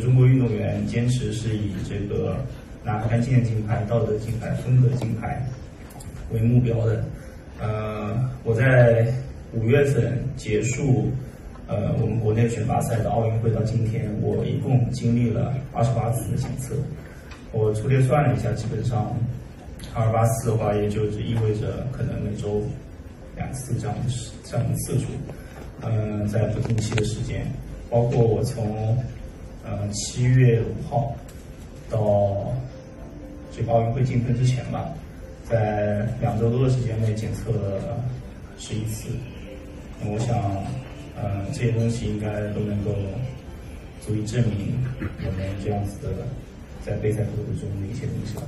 中国运动员坚持是以这个拿开纪念金牌、道德金牌、风格金牌为目标的。呃，我在五月份结束呃我们国内选拔赛的奥运会到今天，我一共经历了二十八次的检测。我粗略算了一下，基本上二八四的话，也就是意味着可能每周两次这样的这样的次数。嗯，在不定期的时间，包括我从呃七月五号到这个奥运会进分之前吧，在两周多的时间内检测了十一次。我想，呃，这些东西应该都能够足以证明我们这样子的在备赛过程中的一些东西吧。